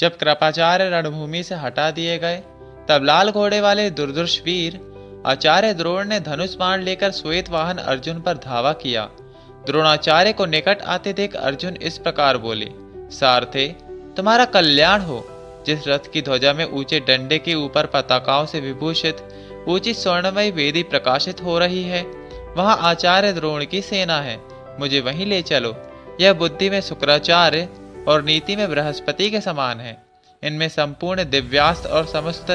जब कृपाचार्य रणभूमि से हटा दिए गए, तब लाल घोड़े वाले दुर्दुष वीर आचार्य द्रोण ने धनुष बाण लेकर श्वेत वाहन अर्जुन पर धावा किया। द्रोणाचार्य को निकट आते देख अर्जुन इस प्रकार बोले, सारथे, तुम्हारा कल्याण हो। जिस रथ की ध्वजा में ऊँचे डंडे के ऊपर पताकाओं से विभूषित, ऊँची स्वर्णमयी वेदी प्रकाशित हो रही है, वहाँ आचार्य द्रोण की सेना है। मुझे वहीं ले चलो। यह बुद्धि में शुक्राचार्य और नीति में बृहस्पति के समान है। इनमें संपूर्ण दिव्यास्त्र और समस्त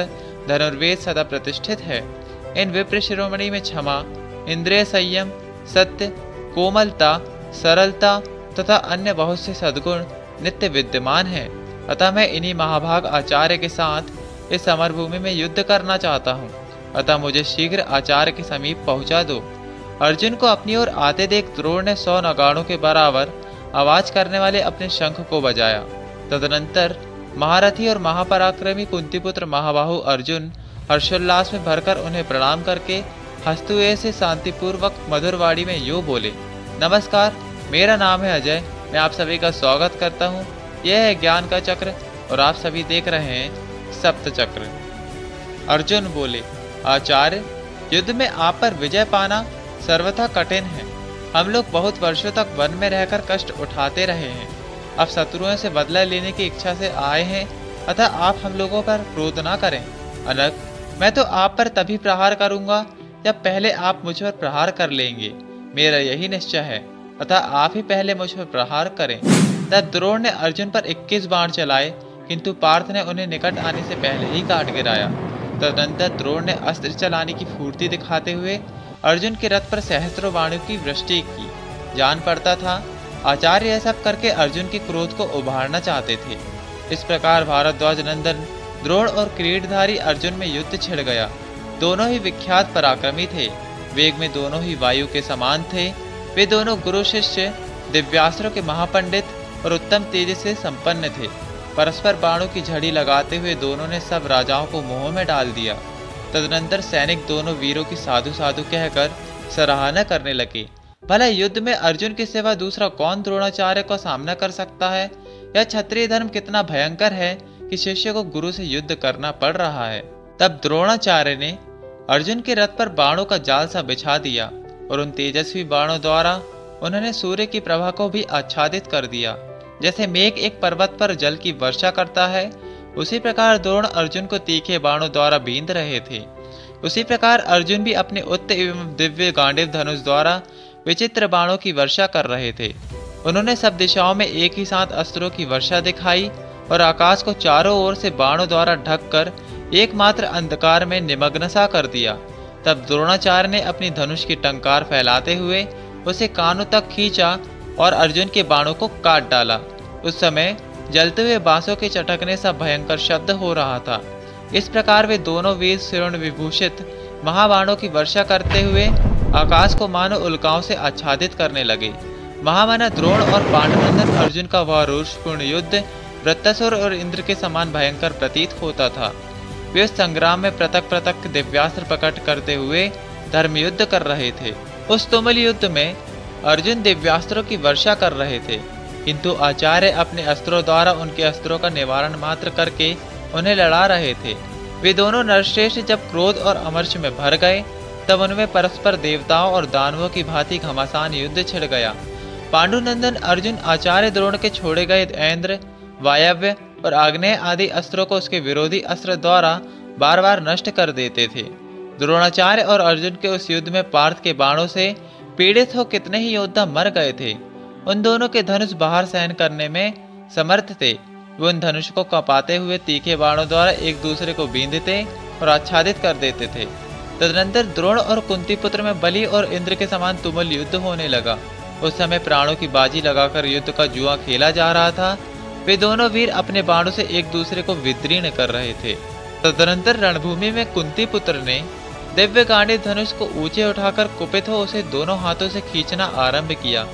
धनुर्वेद सदा प्रतिष्ठित है। इन विप्र शिरोमणि में क्षमा, इंद्रिय संयम, सत्य, कोमलता, सरलता तथा अन्य बहुत से सद्गुण नित्य विद्यमान है। अतः मैं इन्हीं महाभाग आचार्य के साथ इस समरभूमि में युद्ध करना चाहता हूँ। अतः मुझे शीघ्र आचार्य के समीप पहुँचा दो। अर्जुन को अपनी ओर आते देख द्रोण ने सौ नगाड़ों के बराबर आवाज़ करने वाले अपने शंख को बजाया। तदनंतर महारथी और महापराक्रमी कुंतीपुत्र महाबाहु अर्जुन हर्षोल्लास में भरकर उन्हें प्रणाम करके हस्तुए से शांतिपूर्वक मधुरवाड़ी में यो बोले, नमस्कार, मेरा नाम है अजय। मैं आप सभी का स्वागत करता हूँ। यह है ज्ञान का चक्र और आप सभी देख रहे हैं सप्त चक्र। अर्जुन बोले, आचार्य, युद्ध में आप पर विजय पाना सर्वथा कठिन है। हम लोग बहुत वर्षों तक वन में रहकर कष्ट उठाते रहे हैं। अब शत्रुओं से बदला लेने की इच्छा से आए हैं, अतः आप हम लोगों पर क्रोध ना करें। अनक मैं तो आप पर तभी प्रहार करूँगा जब पहले आप मुझ पर प्रहार कर लेंगे। मेरा यही निश्चय है, अतः आप ही पहले मुझ पर प्रहार करें। तब द्रोण ने अर्जुन पर 21 बाण चलाए, किंतु पार्थ ने उन्हें निकट आने से पहले ही काट गिराया। तदनंतर द्रोण ने अस्त्र चलाने की फूर्ति दिखाते हुए अर्जुन के रथ पर सहस्त्रों बाणों की वृष्टि की। जान पड़ता था, आचार्य यह सब करके अर्जुन के क्रोध को उभारना चाहते थे। इस प्रकार भारद्वाज नंदन, द्रोण और क्रीडधारी अर्जुन में युद्ध छिड़ गया। दोनों ही विख्यात पराक्रमी थे। वेग में दोनों ही वायु के समान थे। वे दोनों गुरु शिष्य, दिव्यास्त्रों के महापंडित और उत्तम तेज से संपन्न थे। परस्पर बाणों की झड़ी लगाते हुए दोनों ने सब राजाओं को मोह में डाल दिया। तदनंतर सैनिक दोनों वीरों की साधु साधु कहकर सराहना करने लगे। भला युद्ध में अर्जुन के सिवा दूसरा कौन द्रोणाचार्य का सामना कर सकता है? यह क्षत्रिय धर्म कितना भयंकर है कि शिष्य को गुरु से युद्ध करना पड़ रहा है? तब द्रोणाचार्य ने अर्जुन के रथ पर बाणों का जाल सा बिछा दिया और उन तेजस्वी बाणों द्वारा उन्होंने सूर्य की प्रभा को भी आच्छादित कर दिया। जैसे मेघ एक पर्वत पर जल की वर्षा करता है उसी प्रकार द्रोण अर्जुन को तीखे बाणों द्वारा बींद रहे थे। उसी प्रकार अर्जुन भी अपने उत्त एवं दिव्य गांडिव धनुष द्वारा विचित्र बाणों की वर्षा कर रहे थे। उन्होंने सब दिशाओं में एक ही साथ अस्त्रों की वर्षा दिखाई और आकाश को चारों ओर से बाणों द्वारा ढककर एकमात्र अंधकार में निमग्न सा कर दिया। तब द्रोणाचार्य ने अपनी धनुष की टंकार फैलाते हुए उसे कानों तक खींचा और अर्जुन के बाणों को काट डाला। उस समय जलते हुए बांसों के चटकने सा भयंकर शब्द हो रहा था। इस प्रकार वे दोनों वीर शिरोण विभूषित महाबाणों की वर्षा करते हुए आकाश को मानो उल्काओं से आच्छादित करने लगे। महामाना द्रोण और पांडुनंदन अर्जुन का वह रोषपूर्ण युद्ध, वृत्तासुर और इंद्र के समान भयंकर प्रतीत होता था। वे उस संग्राम में पृथक पृथक दिव्यास्त्र प्रकट करते हुए धर्मयुद्ध कर रहे थे। उस तुमल युद्ध में अर्जुन दिव्यास्त्रों की वर्षा कर रहे थे। किंतु आचार्य अपने अस्त्रों द्वारा उनके अस्त्रों का निवारण मात्र करके उन्हें लड़ा रहे थे। वे दोनों नरश्रेष्ठ जब क्रोध और अमर्ष में भर गए, तब उनमें परस्पर देवताओं और दानवों की भांति घमासान युद्ध छिड़ गया। पांडुनंदन अर्जुन आचार्य द्रोण के छोड़े गए ऐन्द्र, वायव्य और आग्नेय आदि अस्त्रों को उसके विरोधी अस्त्र द्वारा बार बार नष्ट कर देते थे। द्रोणाचार्य और अर्जुन के उस युद्ध में पार्थ के बाणों से पीड़ित हो कितने ही योद्धा मर गए थे। उन दोनों के धनुष बाहर सहन करने में समर्थ थे। वे उन धनुष को कपाते हुए तीखे बाणों द्वारा एक दूसरे को बींदते और आच्छादित कर देते थे। तदनंतर द्रोण और कुंती पुत्र में बलि और इंद्र के समान तुमल युद्ध होने लगा। उस समय प्राणों की बाजी लगाकर युद्ध का जुआ खेला जा रहा था। वे दोनों वीर अपने बाणों से एक दूसरे को विदीर्ण कर रहे थे। तदनंतर रणभूमि में कुंती पुत्र ने दिव्य गांडी धनुष को ऊँचे उठाकर कुपित हो उसे दोनों हाथों से खींचना आरंभ किया।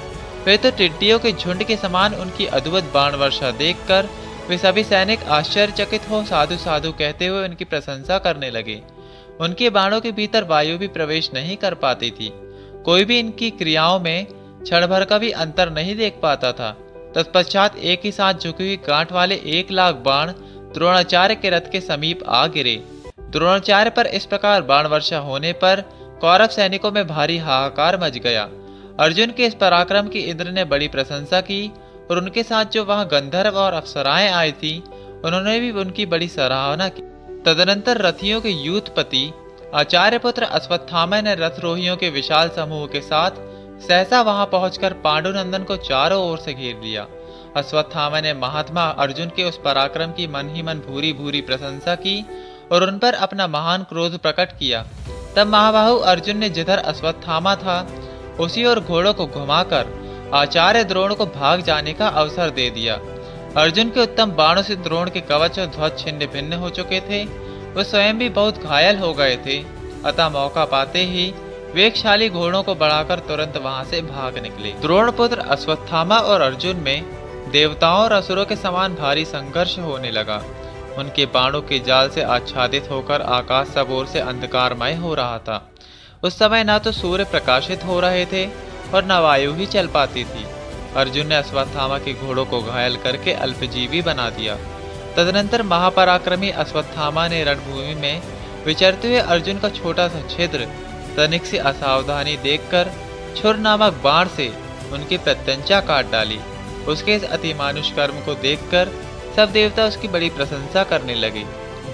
वे तो टिड्डियों के झुंड के समान उनकी अद्भुत बाण वर्षा देखकर वे सभी सैनिक आश्चर्यचकित हो साधु साधु कहते हुए उनकी प्रशंसा करने लगे। उनके बाणों के भीतर वायु भी प्रवेश नहीं कर पाती थी। कोई भी इनकी क्रियाओं में क्षण भर का भी अंतर नहीं देख पाता था। तत्पश्चात एक ही साथ झुकी हुई गांठ वाले एक लाख बाण द्रोणाचार्य के रथ के समीप आ गिरे। द्रोणाचार्य पर इस प्रकार बाण वर्षा होने पर कौरव सैनिकों में भारी हाहाकार मच गया। अर्जुन के इस पराक्रम की इंद्र ने बड़ी प्रशंसा की, और उनके साथ जो वहाँ गंधर्व और अप्सराएँ आई थी, उन्होंने भी उनकी बड़ी सराहना की। तदनंतर रथियों के यूथपति आचार्य पुत्र अश्वत्थामा ने रथरोहियों के विशाल समूह के साथ सहसा वहाँ पहुंचकर पांडुनंदन को चारों ओर से घेर लिया। अश्वत्थामा ने महात्मा अर्जुन के उस पराक्रम की मन ही मन भूरी भूरी प्रशंसा की, और उन पर अपना महान क्रोध प्रकट किया। तब महाबाहु अर्जुन ने जिधर अश्वत्थामा था उसी और घोड़ों को घुमाकर आचार्य द्रोण को भाग जाने का अवसर दे दिया। अर्जुन के उत्तम बाणों से द्रोण के कवच और ध्वज छिन्न भिन्न हो चुके थे। वे स्वयं भी बहुत घायल हो गए थे। अतः मौका पाते ही वेगशाली घोड़ों को बढ़ाकर तुरंत वहाँ से भाग निकले। द्रोण पुत्र अश्वत्थामा और अर्जुन में देवताओं और असुरों के समान भारी संघर्ष होने लगा। उनके बाणों के जाल से आच्छादित होकर आकाश सब ओर से अंधकारमय हो रहा था। उस समय न तो सूर्य प्रकाशित हो रहे थे और न वायु ही चल पाती थी। अर्जुन ने अश्वत्थामा के घोड़ों को घायल करके अल्पजीवी बना दिया। तदनंतर महापराक्रमी अश्वत्थामा ने रणभूमि में विचरते हुए अर्जुन का छोटा सा छिद्र, तनिक से असावधानी देखकर छुर नामक बाण से उनकी प्रत्यंचा काट डाली। उसके इस अतिमानुष कर्म को देखकर सब देवता उसकी बड़ी प्रशंसा करने लगे।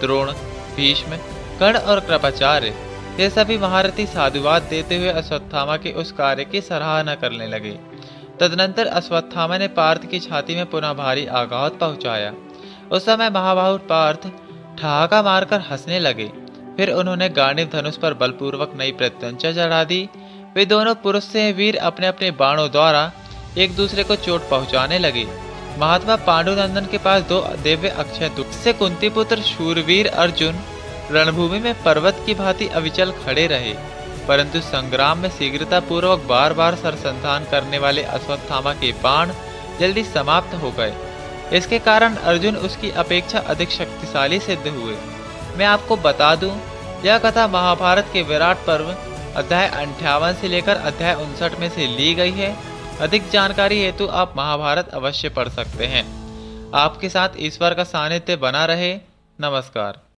द्रोण, भीष्म, कर्ण और कृपाचार्य ये सभी महारथी साधुवाद देते हुए अश्वत्थामा के उस कार्य की सराहना करने लगे। तदनंतर अश्वत्थामा ने पार्थ की छाती में पुनः भारी आघात पहुँचाया। उस समय महाबाहु पार्थ ठहाका मारकर हंसने लगे। फिर उन्होंने गांडीव धनुष पर बलपूर्वक नई प्रत्यंचा चढ़ा दी। वे दोनों पुरुष से वीर अपने अपने बाणों द्वारा एक दूसरे को चोट पहुँचाने लगे। महात्मा पांडुनंदन के पास दो दिव्य अक्षय दुख। से कुंती पुत्र शूरवीर अर्जुन रणभूमि में पर्वत की भांति अविचल खड़े रहे परंतु संग्राम में शीघ्रता पूर्वक बार बार सरसंधान करने वाले अश्वत्थामा के बाण जल्दी समाप्त हो गए। इसके कारण अर्जुन उसकी अपेक्षा अधिक शक्तिशाली सिद्ध हुए। मैं आपको बता दूँ, यह कथा महाभारत के विराट पर्व अध्याय अंठावन से लेकर अध्याय उनसठ में से ली गई है। अधिक जानकारी हेतु आप महाभारत अवश्य पढ़ सकते हैं। आपके साथ ईश्वर का सानिध्य बना रहे। नमस्कार।